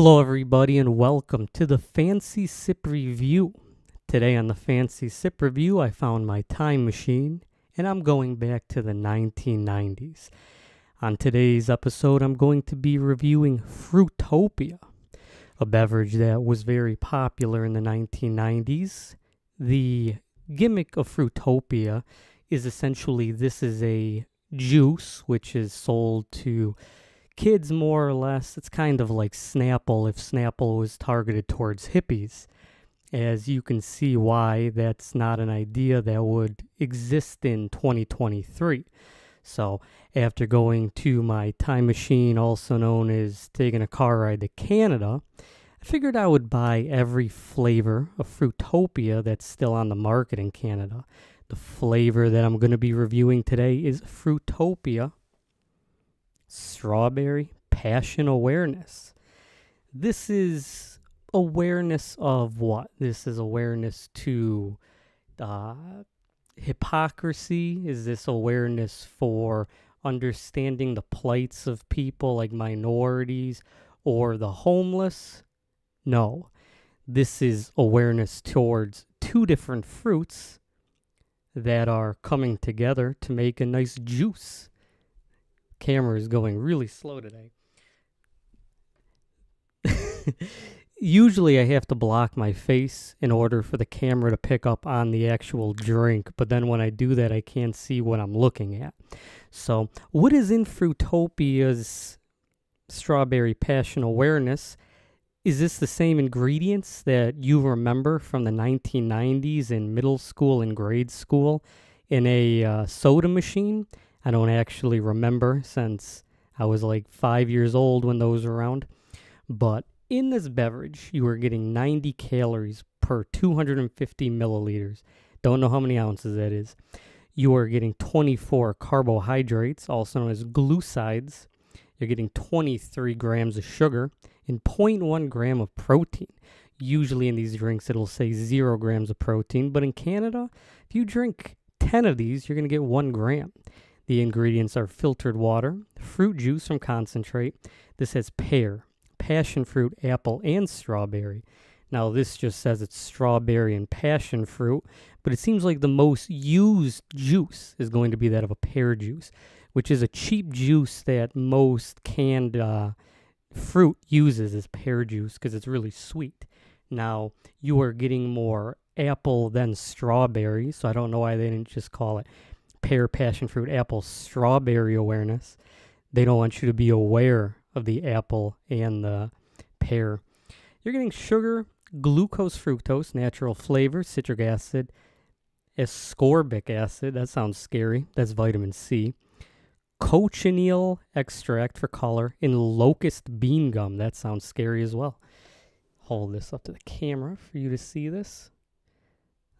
Hello, everybody, and welcome to the Fancy Sip Review. Today on the Fancy Sip Review, I found my time machine and I'm going back to the 1990s. On today's episode, I'm going to be reviewing Fruitopia, a beverage that was very popular in the 1990s. The gimmick of Fruitopia is essentially this is a juice which is sold to kids more or less. It's kind of like Snapple if Snapple was targeted towards hippies. As you can see why that's not an idea that would exist in 2023. So, after going to my time machine, also known as taking a car ride to Canada, I figured I would buy every flavor of Fruitopia that's still on the market in Canada. The flavor that I'm going to be reviewing today is Fruitopia Strawberry Passion Awareness. This is awareness of what? This is awareness to uh, hypocrisy? Is this awareness for understanding the plights of people like minorities or the homeless? No. This is awareness towards two different fruits that are coming together to make a nice juice. Camera is going really slow today. usually I have to block my face in order for the camera to pick up on the actual drink, but then when I do that, I can't see what I'm looking at. So, what is in Fruitopia's strawberry passion awareness? Is this the same ingredients that you remember from the 1990s in middle school and grade school in a uh, soda machine? I don't actually remember since I was like five years old when those were around. But in this beverage, you are getting 90 calories per 250 milliliters. Don't know how many ounces that is. You are getting 24 carbohydrates, also known as glucides. You're getting 23 grams of sugar and 0.1 gram of protein. Usually in these drinks, it'll say zero grams of protein, but in Canada, if you drink 10 of these, you're going to get one gram. The ingredients are filtered water, fruit juice from concentrate. This has pear, passion fruit, apple, and strawberry. Now, this just says it's strawberry and passion fruit, but it seems like the most used juice is going to be that of a pear juice, which is a cheap juice that most canned uh, fruit uses as pear juice because it's really sweet. Now, you are getting more apple than strawberry, so I don't know why they didn't just call it pear, passion fruit, apple, strawberry awareness. They don't want you to be aware of the apple and the pear. You're getting sugar, glucose, fructose, natural flavor, citric acid, ascorbic acid. That sounds scary. That's vitamin C. Cochineal extract for color, and locust bean gum. That sounds scary as well. Hold this up to the camera for you to see this.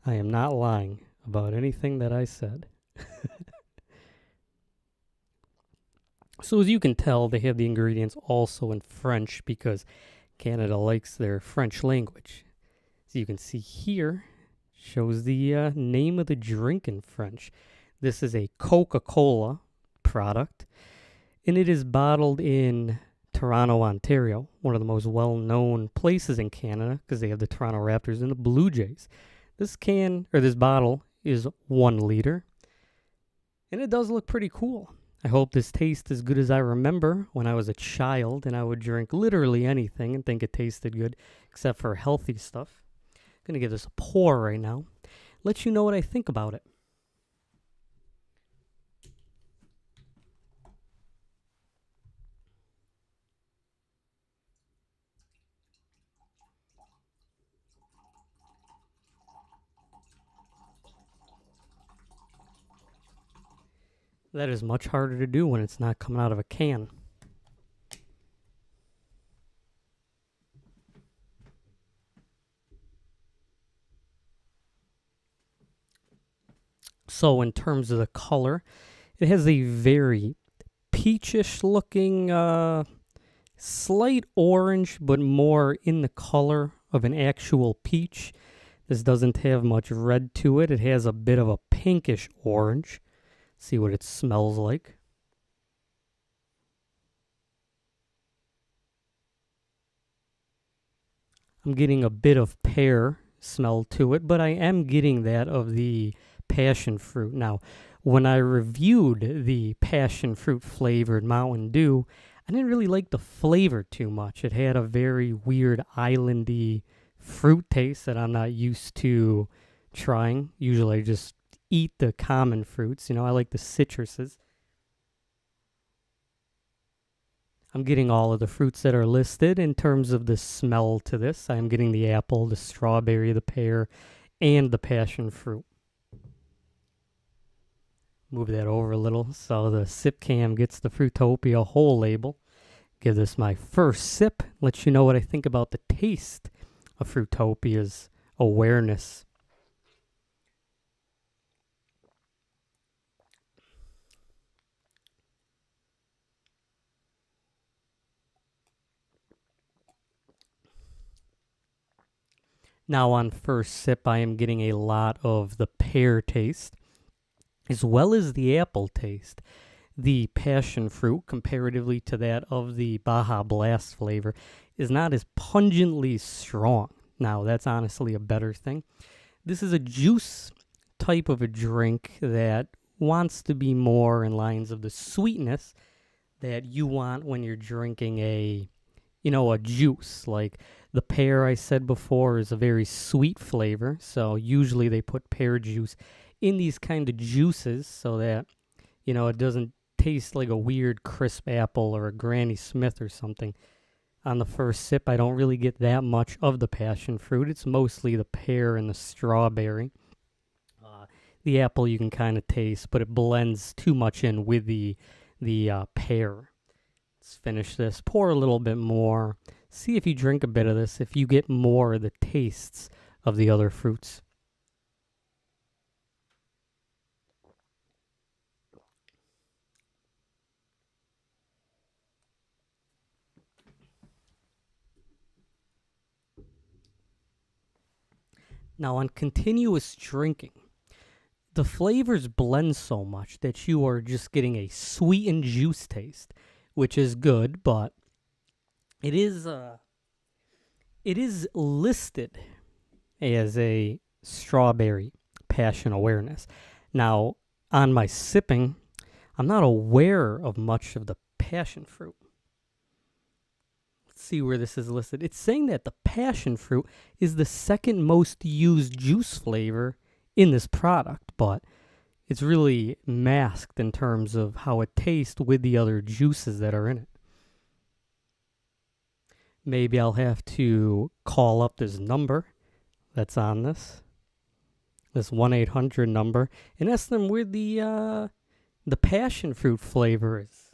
I am not lying about anything that I said. So as you can tell, they have the ingredients also in French because Canada likes their French language. As you can see here, shows the uh, name of the drink in French. This is a Coca-Cola product, and it is bottled in Toronto, Ontario, one of the most well-known places in Canada because they have the Toronto Raptors and the Blue Jays. This can, or this bottle, is one liter, and it does look pretty cool. I hope this tastes as good as I remember when I was a child and I would drink literally anything and think it tasted good, except for healthy stuff. I'm going to give this a pour right now. Let you know what I think about it. That is much harder to do when it's not coming out of a can. So, in terms of the color, it has a very peachish looking, uh, slight orange, but more in the color of an actual peach. This doesn't have much red to it. It has a bit of a pinkish orange see what it smells like. I'm getting a bit of pear smell to it, but I am getting that of the passion fruit. Now, when I reviewed the passion fruit flavored Mountain Dew, I didn't really like the flavor too much. It had a very weird islandy fruit taste that I'm not used to trying. Usually I just eat the common fruits. You know, I like the citruses. I'm getting all of the fruits that are listed in terms of the smell to this. I'm getting the apple, the strawberry, the pear, and the passion fruit. Move that over a little so the sip cam gets the Fruitopia whole label. Give this my first sip. Let you know what I think about the taste of Fruitopia's awareness. Now, on first sip, I am getting a lot of the pear taste as well as the apple taste. The passion fruit, comparatively to that of the Baja Blast flavor, is not as pungently strong. Now, that's honestly a better thing. This is a juice type of a drink that wants to be more in lines of the sweetness that you want when you're drinking a you know a juice like the pear i said before is a very sweet flavor so usually they put pear juice in these kind of juices so that you know it doesn't taste like a weird crisp apple or a Granny Smith or something. On the first sip, I don't really get that much of the passion fruit. It's mostly the pear and the strawberry. Uh, the apple you can kind of taste, but it blends too much in with the the uh, pear. Let's finish this. Pour a little bit more. See if you drink a bit of this. If you get more of the tastes of the other fruits. Now, on continuous drinking, the flavors blend so much that you are just getting a sweet and juice taste, which is good, but it is uh, it is listed as a strawberry passion awareness. Now, on my sipping, I'm not aware of much of the passion fruit see where this is listed. It's saying that the passion fruit is the second most used juice flavor in this product, but it's really masked in terms of how it tastes with the other juices that are in it. Maybe I'll have to call up this number that's on this, this 1-800 number, and ask them where the uh, the passion fruit flavor is.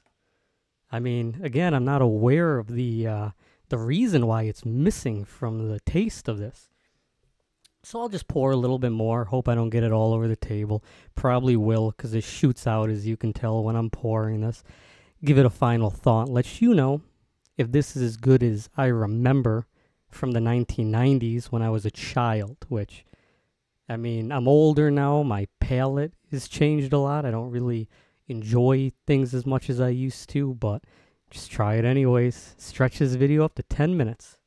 I mean, again, I'm not aware of the uh, the reason why it's missing from the taste of this. So I'll just pour a little bit more. Hope I don't get it all over the table. Probably will because it shoots out as you can tell when I'm pouring this. Give it a final thought. Let you know if this is as good as I remember from the 1990s when I was a child, which, I mean, I'm older now. My palate has changed a lot. I don't really enjoy things as much as I used to, but just try it anyways. Stretch this video up to 10 minutes.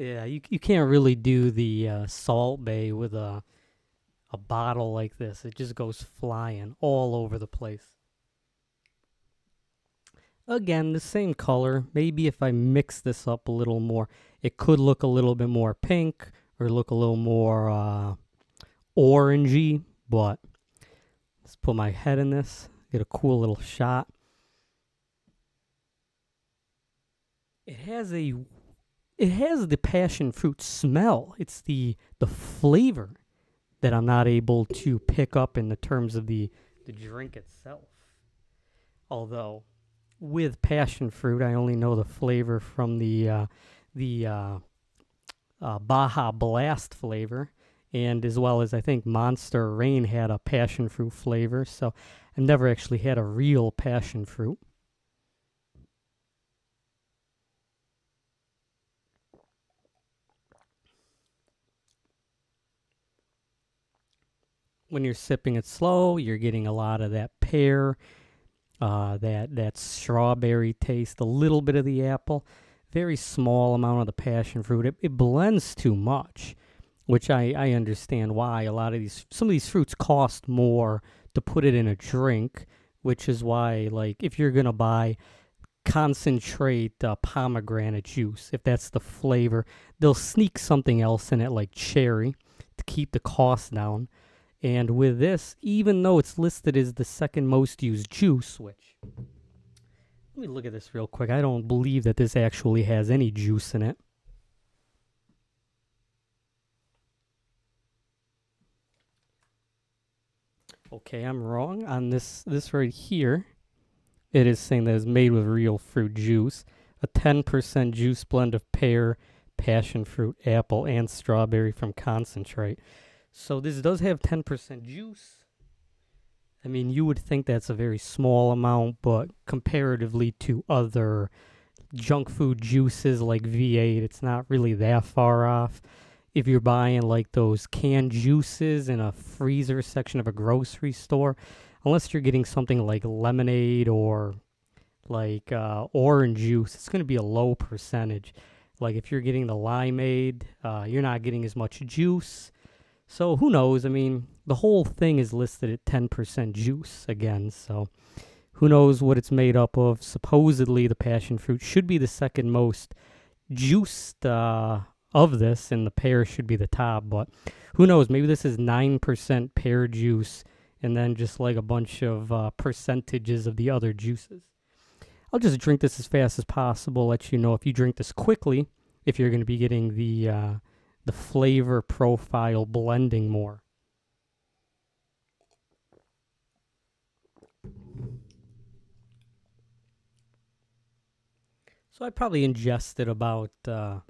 Yeah, you you can't really do the uh, Salt Bae with a a bottle like this. It just goes flying all over the place. Again, the same color. Maybe if I mix this up a little more, it could look a little bit more pink or look a little more uh, orangey, but let's put my head in this, get a cool little shot. It has a it has the passion fruit smell. It's the the flavor that I'm not able to pick up in the terms of the the drink itself. Although with passion fruit. I only know the flavor from the uh, the uh, uh, Baja Blast flavor, and as well as I think Monster Rain had a passion fruit flavor. So I've never actually had a real passion fruit. When you're sipping it slow, you're getting a lot of that pear, uh, that that strawberry taste, a little bit of the apple, very small amount of the passion fruit. It, it blends too much, which I, I understand why. A lot of these, some of these fruits cost more to put it in a drink, which is why, like, if you're gonna buy concentrate uh, pomegranate juice, if that's the flavor, they'll sneak something else in it, like cherry, to keep the cost down. And with this, even though it's listed as the second most used juice, which let me look at this real quick. I don't believe that this actually has any juice in it. Okay, I'm wrong on this this right here. It is saying that it's made with real fruit juice, a 10% juice blend of pear, passion fruit, apple, and strawberry from concentrate. So this does have 10% juice. I mean, you would think that's a very small amount, but comparatively to other junk food juices like V8, it's not really that far off. If you're buying like those canned juices in a freezer section of a grocery store, unless you're getting something like lemonade or like uh, orange juice, it's going to be a low percentage. Like if you're getting the limeade, uh, you're not getting as much juice. So who knows? I mean, the whole thing is listed at 10% juice again. So who knows what it's made up of? Supposedly, the passion fruit should be the second most juiced uh, of this, and the pear should be the top. But who knows? Maybe this is 9% pear juice and then just like a bunch of uh, percentages of the other juices. I'll just drink this as fast as possible, let you know if you drink this quickly, if you're going to be getting the uh, the flavor profile blending more. So I probably ingested about, uh,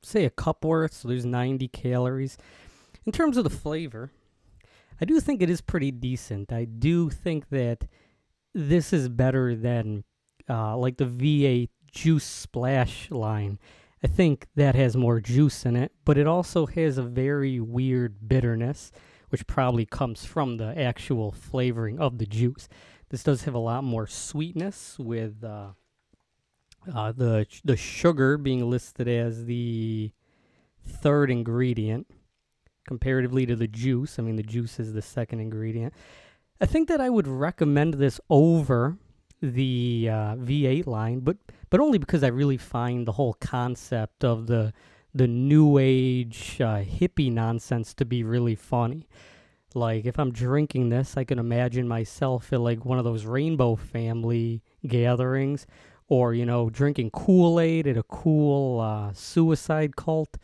say, a cup worth. So there's 90 calories. In terms of the flavor, I do think it is pretty decent. I do think that this is better than uh, like the V8 Juice Splash line. I think that has more juice in it, but it also has a very weird bitterness, which probably comes from the actual flavoring of the juice. This does have a lot more sweetness with uh, uh, the the sugar being listed as the third ingredient comparatively to the juice. I mean, the juice is the second ingredient. I think that I would recommend this over the uh, V8 line, but but only because I really find the whole concept of the the new age uh, hippie nonsense to be really funny. Like if I'm drinking this, I can imagine myself at like one of those rainbow family gatherings, or you know, drinking Kool Aid at a cool uh, suicide cult,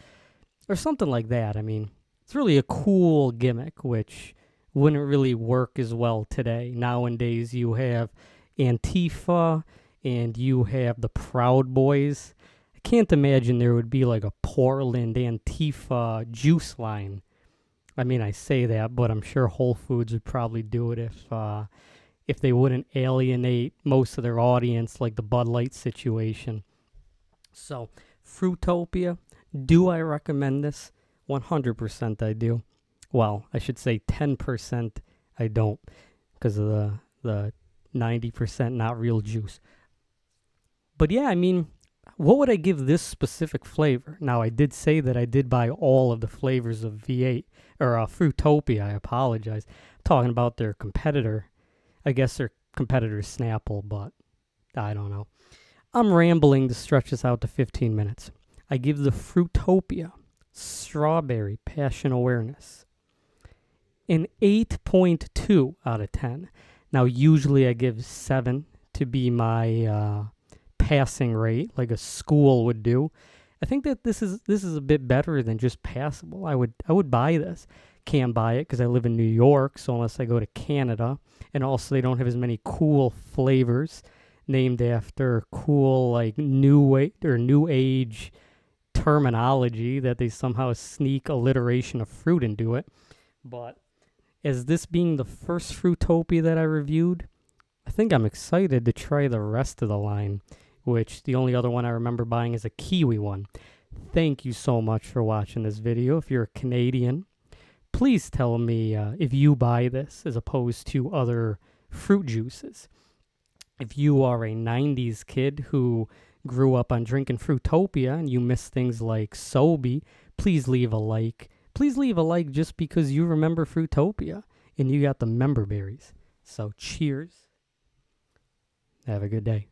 or something like that. I mean, it's really a cool gimmick, which wouldn't really work as well today. Nowadays, you have Antifa and you have the Proud Boys. I can't imagine there would be like a Portland Antifa juice line. I mean, I say that, but I'm sure Whole Foods would probably do it if uh, if they wouldn't alienate most of their audience, like the Bud Light situation. So, Fruitopia, do I recommend this? 100% I do. Well, I should say 10% I don't because of the the 90% not real juice. But yeah, I mean, what would I give this specific flavor? Now, I did say that I did buy all of the flavors of V8 or uh, Fruitopia. I apologize. I'm talking about their competitor. I guess their competitor is Snapple, but I don't know. I'm rambling to stretch this out to 15 minutes. I give the Fruitopia strawberry passion awareness an 8.2 out of 10. Now, usually I give 7 to be my uh, passing rate, like a school would do. I think that this is this is a bit better than just passable. I would I would buy this. Can't buy it because I live in New York, so unless I go to Canada, and also they don't have as many cool flavors named after cool like new way or new age terminology that they somehow sneak alliteration of fruit into it. But as this being the first Fruitopia that I reviewed, I think I'm excited to try the rest of the line, which the only other one I remember buying is a Kiwi one. Thank you so much for watching this video. If you're a Canadian, please tell me uh, if you buy this as opposed to other fruit juices. If you are a 90s kid who grew up on drinking Fruitopia and you miss things like Sobe, please leave a like. Please leave a like just because you remember Fruitopia and you got the member berries. So cheers. Have a good day.